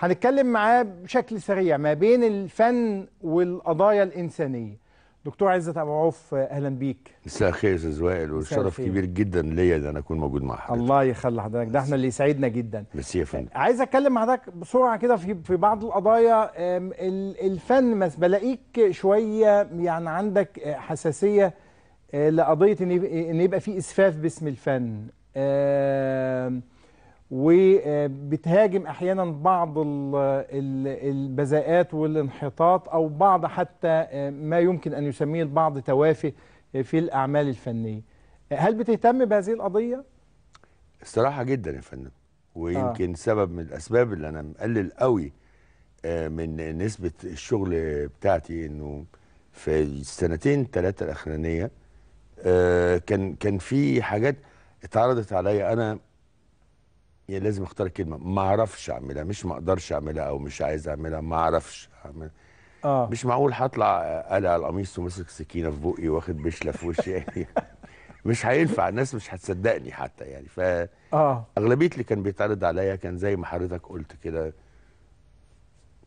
هنتكلم معاه بشكل سريع ما بين الفن والقضايا الإنسانية. دكتور عزت أبو عوف أهلا بيك. مساء الخير يا أستاذ وائل والشرف. كبير جدا ليا إن أنا أكون موجود مع حضرتك. الله يخلي حضرتك. ده إحنا اللي يسعدنا جدا. ميرسي يا فندم. عايز أتكلم مع حضرتك بسرعة كده في في بعض القضايا. الفن بلاقيك شوية يعني عندك حساسية آه، لقضية إن يبقى- في إسفاف باسم الفن. آم، وبتهاجم أحيانا بعض ال- ال- البذاءات والانحطاط أو بعض حتى آه، ما يمكن أن يسميه البعض توافه في الأعمال الفنية. هل بتهتم بهذه القضية؟ الصراحة جدا يا فندم ويمكن سبب من الأسباب اللي أنا مقلل قوي آه، من نسبة الشغل بتاعتي إنه في السنتين ثلاثة الأخرانية آه، كان كان في حاجات اتعرضت عليا. أنا يعني لازم اختار كلمه ما أعرفش اعملها مش ما أقدرش اعملها أو مش عايز اعملها ما أعرفش اعملها. آه. مش معقول هطلع قلع القميص وماسك سكينة في بقي واخد بشلة في وشي يعني. مش هينفع الناس مش هتصدقني حتى يعني. فاغلبيه آه. اللي كان بيتعرض عليا كان زي ما حضرتك قلت كده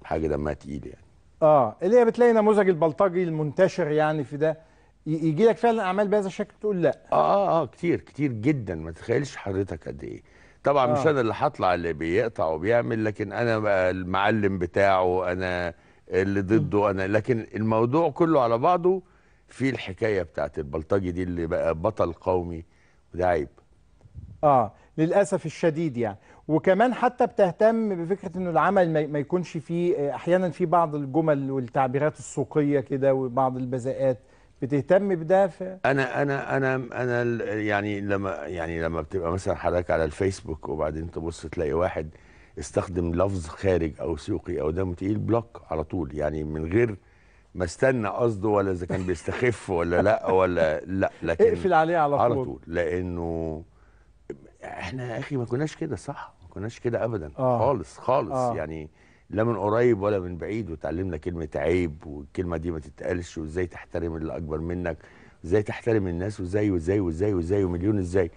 حاجة دمها تقيل يعني. آه. اللي هي بتلاقي نموذج البلطجي المنتشر يعني في ده يجي لك فعلا أعمال بهذا الشكل تقول لا. آه آه آه كتير كتير جدا. ما تتخيلش حضرتك قد إيه. طبعا مش آه. أنا اللي هطلع اللي بيقطع وبيعمل لكن أنا بقى المعلم بتاعه أنا اللي ضده أنا لكن الموضوع كله على بعضه في الحكاية بتاعت البلطجي دي اللي بقى بطل قومي وده عيب. آه للأسف الشديد يعني. وكمان حتى بتهتم بفكرة إنه العمل ما ما يكونش فيه آه، أحيانا في بعض الجمل والتعبيرات السوقية كده وبعض البذاءات. بتهتم بده أنا أنا أنا أنا يعني لما يعني لما بتبقى مثلا حضرتك على الفيسبوك وبعدين تبص تلاقي واحد استخدم لفظ خارج أو سوقي أو دم تقيل بلوك على طول. يعني من غير ما استنى قصده ولا إذا كان بيستخف ولا لأ ولا لأ لكن اقفل عليه على طول, على طول. لأنه إحنا يا أخي ما كناش كده صح؟ ما كناش كده ابدا. آه. خالص خالص. آه. يعني لا من قريب ولا من بعيد وتعلمنا كلمة عيب والكلمة دي ما تتقالش وإزاي تحترم اللي أكبر منك؟ وازاي تحترم الناس؟ وإزاي؟ وإزاي؟ وإزاي؟ وإزاي؟ ومليون إزاي؟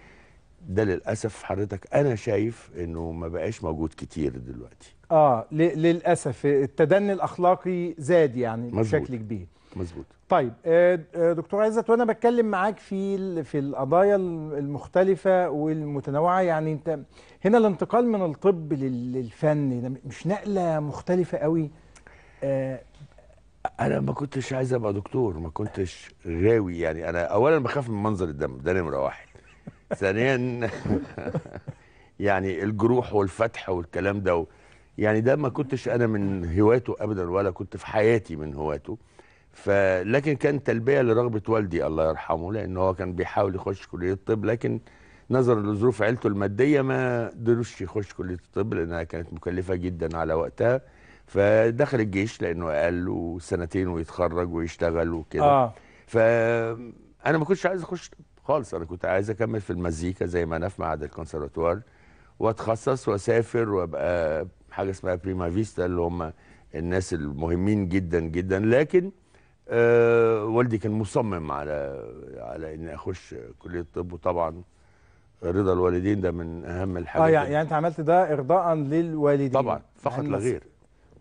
ده للأسف حضرتك أنا شايف إنه ما بقاش موجود كتير دلوقتي. آه ل- للأسف التدني الأخلاقي زاد يعني مظبوط. بشكل كبير. مظبوط. طيب آه، آه، دكتور عزت وأنا بتكلم معاك في في القضايا المختلفة والمتنوعة. يعني أنت هنا الانتقال من الطب لل- للفن ده مش نقلة مختلفة قوي؟ آه، أنا ما كنتش عايز أبقى دكتور ما كنتش غاوي. يعني أنا اولا بخاف من منظر الدم ده نمرة واحد. ثانيا يعني الجروح والفتح والكلام ده يعني ده ما كنتش أنا من هواته ابدا ولا كنت في حياتي من هواته. فلكن كان تلبية لرغبة والدي الله يرحمه لأن هو كان بيحاول يخش كلية الطب لكن نظرا لظروف عيلته المادية ما قدروش يخش كلية الطب لأنها كانت مكلفة جدا على وقتها. فدخل الجيش لأنه أقل له سنتين ويتخرج ويشتغل وكده. آه. فانا ما كنتش عايز أخش خالص أنا كنت عايز أكمل في المزيكا زي ما أنا في معهد الكونسرفتوار وأتخصص وأسافر وأبقى حاجة اسمها prima vista اللي هم الناس المهمين جدا جدا. لكن آه والدي كان مصمم على على إني أخش كلية الطب وطبعا رضا الوالدين ده من أهم الحاجات آه يعني, يعني أنت عملت ده ارضاء للوالدين. طبعا فقط يعني لا غير.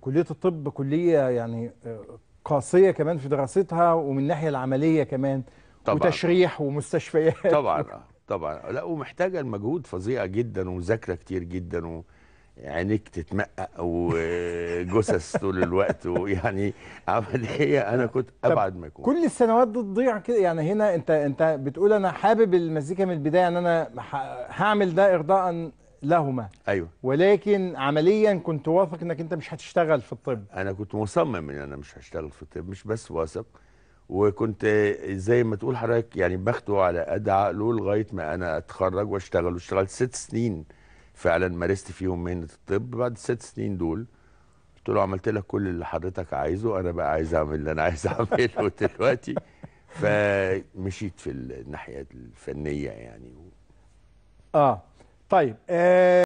كلية الطب كلية يعني آه، قاسية كمان في دراستها ومن الناحية العملية كمان طبعا. وتشريح ومستشفيات. طبعا آه، طبعا. لا ومحتاجة المجهود فظيع جدا ومذاكرة كتير جدا و عينيك تتمقق وجثث طول الوقت ويعني عمليه أنا كنت أبعد ما يكون. كل السنوات دي تضيع كده؟ يعني هنا أنت أنت بتقول أنا حابب المزيكا من البداية إن أنا هعمل ده ارضاء لهما. أيوه. ولكن عمليا كنت واثق إنك أنت مش هتشتغل في الطب. أنا كنت مصمم إن أنا مش هشتغل في الطب مش بس واثق. وكنت زي ما تقول حضرتك يعني باخده على قد عقله لغاية ما أنا أتخرج وأشتغل واشتغلت ست سنين فعلا مارست فيهم مهنة الطب بعد الست سنين دول. قلت له عملت لك كل اللي حضرتك عايزه أنا بقى عايز أعمل اللي أنا عايز أعمله دلوقتي. فمشيت في الناحية الفنية يعني. آه طيب آه